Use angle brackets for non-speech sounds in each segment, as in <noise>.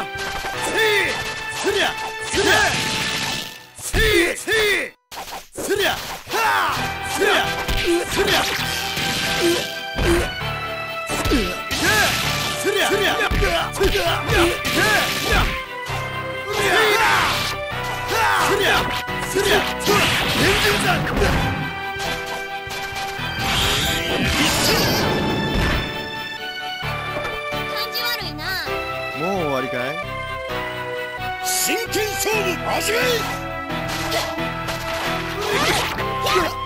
やせいすりゃすりゃせいせいすりゃはあすりゃすりゃすりゃすりゃすりゃす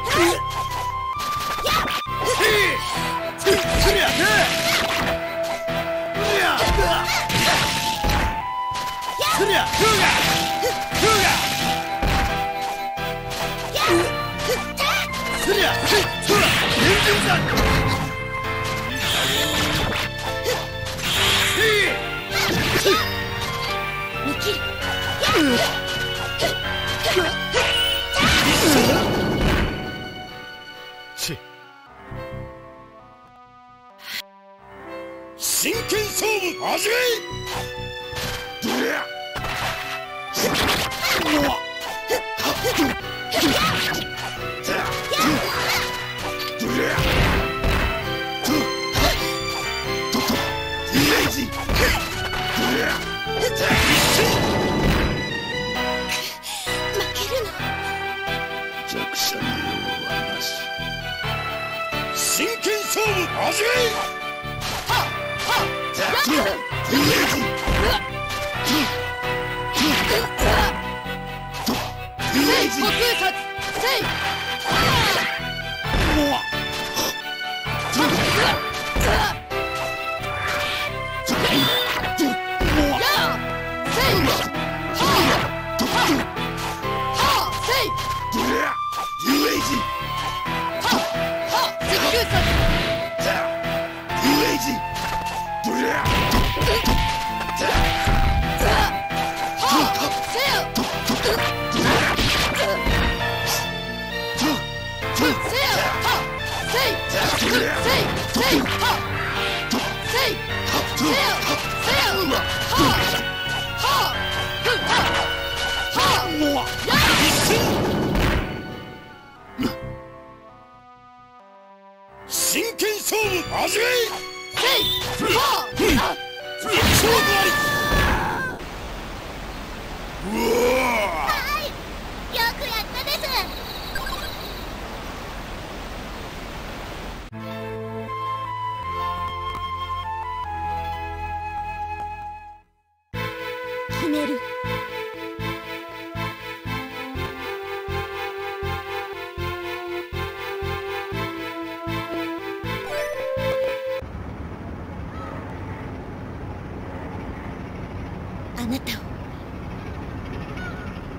なたを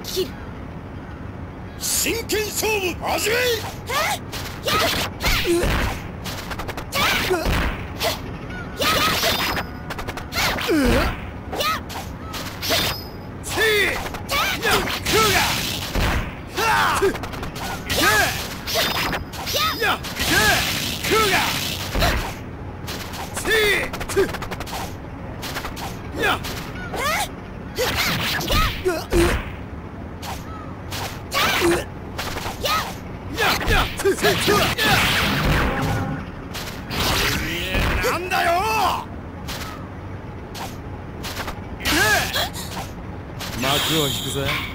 切る。真剣勝負始めうっ幕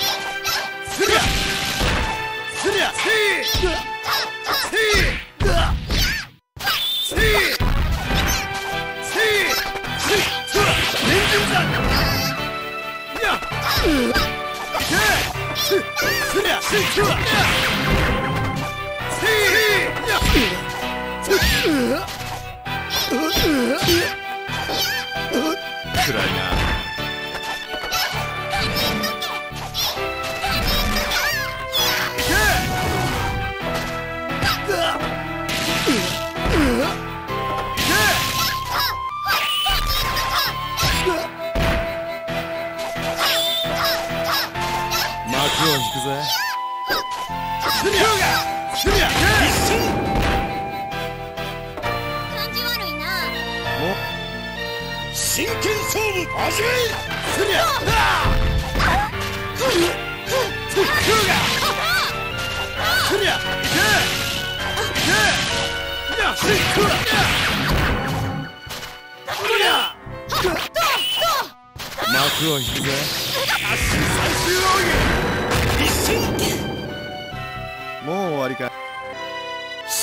を引くぜスミヤスミヤ一瞬感じ悪いな真剣勝負始めスミヤスミヤスミヤ幕を引くぜ。最終奥義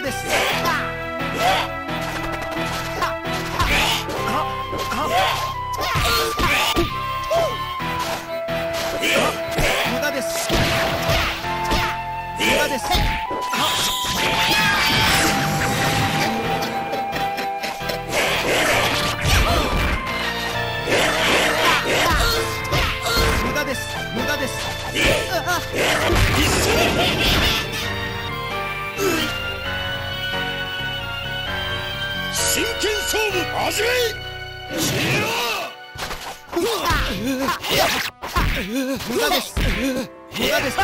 無駄です。無駄です。無駄です。無駄です。無駄です。剣勝負始め無駄です無駄です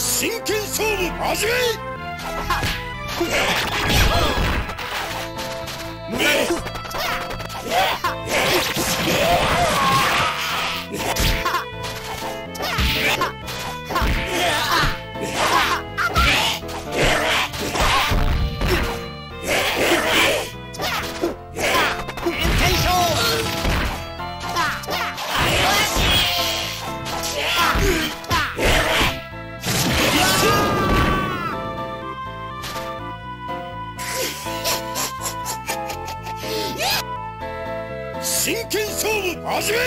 真剣勝負味わい！真剣勝負始め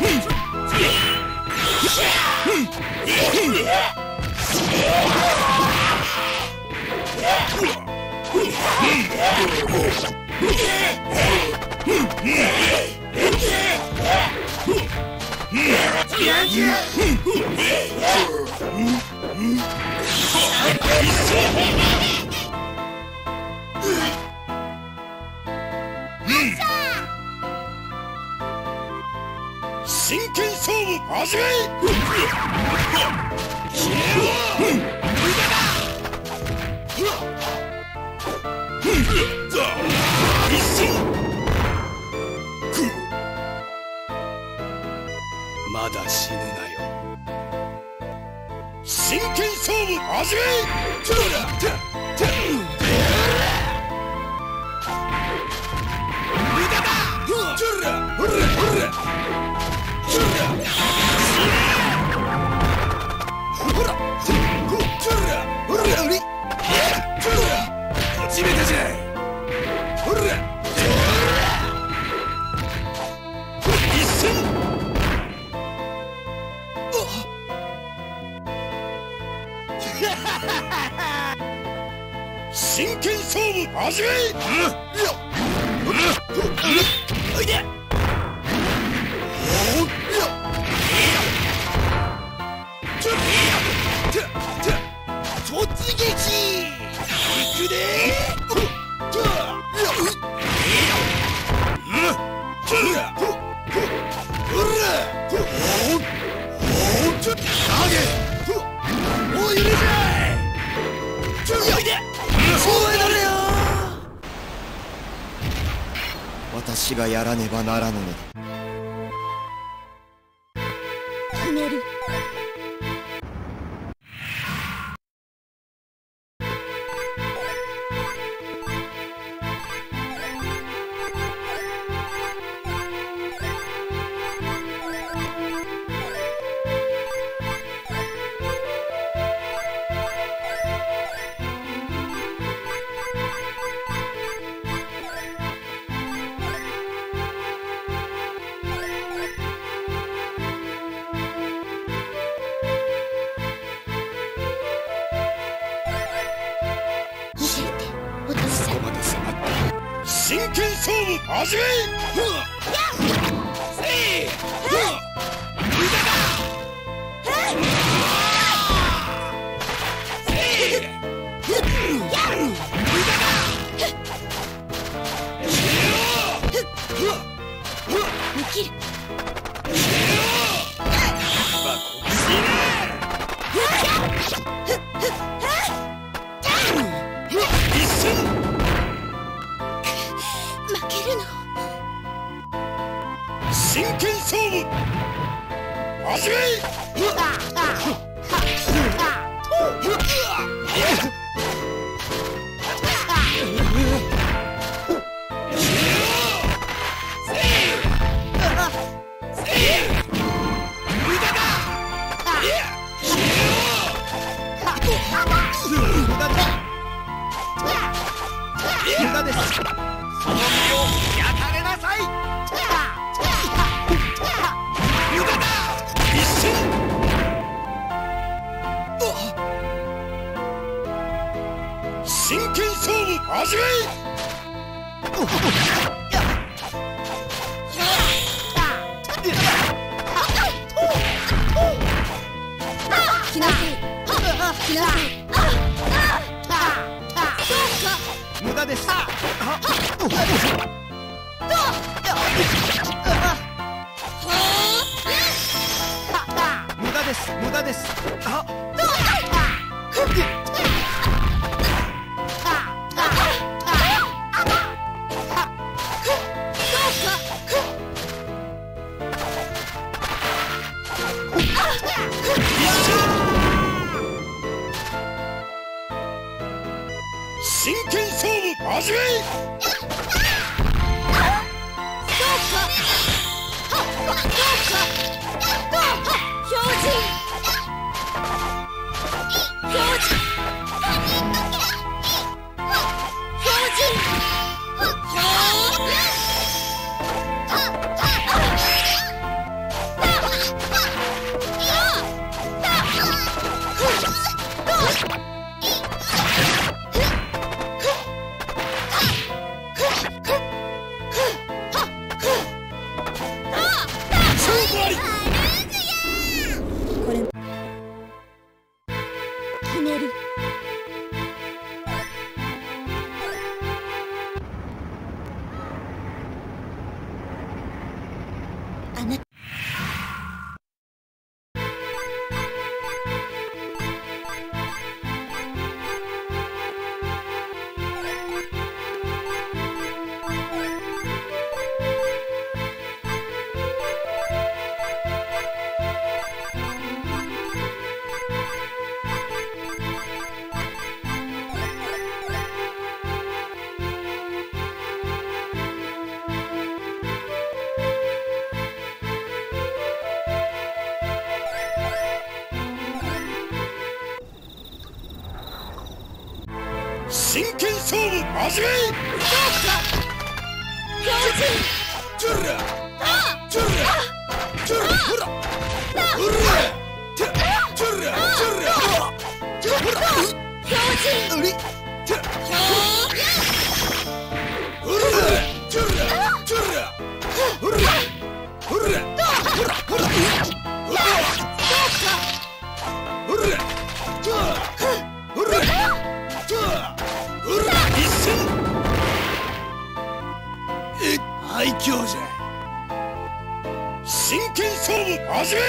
Yeah! 始めまだ死ぬなよ。真剣勝負始め真剣勝負始めおいで突撃行くでおいる私がやらねばならぬのだ真剣勝負始め真剣勝負始め <laughs> Oh, <laughs> 愛嬌じ始め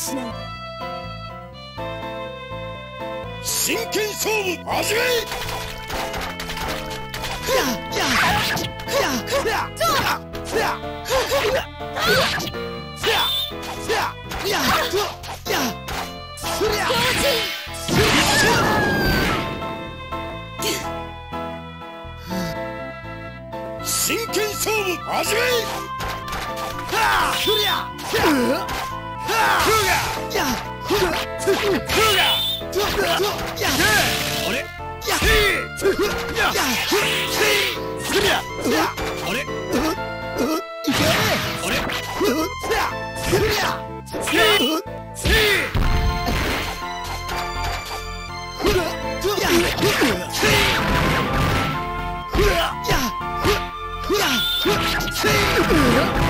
失う真剣勝負始め真剣 Yeah!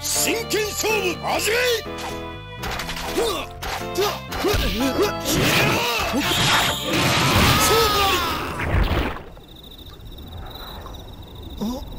真剣勝負始め Oh!